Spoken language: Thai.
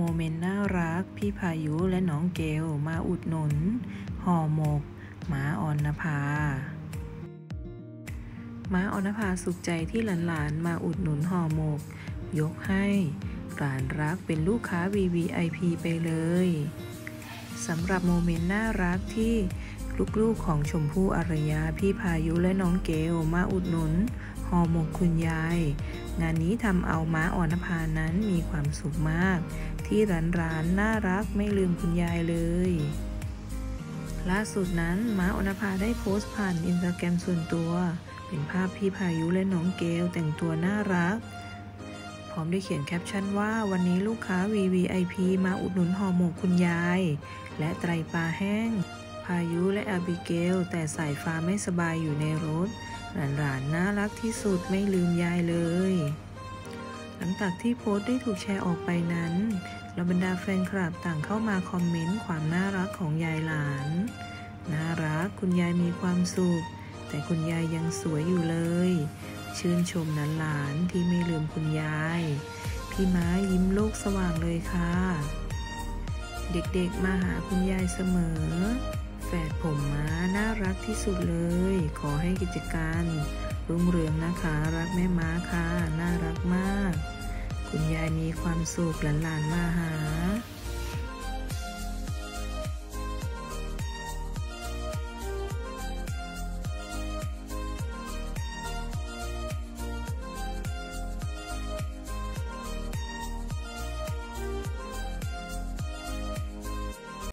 โมเมนต์น่ารัก พี่พายุและน้องเกลมาอุดหนุน ห่อหมกหมาออนนภาม้าออนภาสุขใจที่หลานๆ มาอุดหนุนห่อหมก ยกให้หลานรักเป็นลูกค้า VVIP ไปเลยสำหรับโมเมนต์น่ารักที่ลูกๆของชมพู่อารยา พี่พายุและน้องเกลมาอุดหนุนห่อหมกคุณยาย งานนี้ทำเอาม้าอ่อนภานั้นมีความสุขมาก ที่ร้านร้านน่ารักไม่ลืมคุณยายเลย ล่าสุดนั้นม้าอ่อนภาได้โพสต์ผ่านอินสตาแกรมส่วนตัว เป็นภาพพี่พายุและน้องเกลแต่งตัวน่ารัก พร้อมได้เขียนแคปชั่นว่าวันนี้ลูกค้า VVIP มาอุดหนุนห่อหมกคุณยาย และไตรปลาแห้ง พายุและอาบิเกล แต่สายฟ้าไม่สบายอยู่ในรถหลานๆน่ารักที่สุดไม่ลืมยายเลย หลังจากที่โพสต์ได้ถูกแชร์ออกไปนั้นเหล่าบรรดาแฟนคลับต่างเข้ามาคอมเมนต์ความน่ารักของยายหลาน น่ารักคุณยายมีความสุข แต่คุณยายยังสวยอยู่เลย ชื่นชมนันหลานที่ไม่ลืมคุณยาย พี่ม้ายิ้มโลกสว่างเลยค่ะ เด็กๆมาหาคุณยายเสมอ แฝดผมม้าน่ารักที่สุดเลย ขอให้กิจการ รุ่งเรืองนะคะ รักแม่ม้าค่ะ น่ารักมาก คุณยายมีความสุขหลานๆมาหา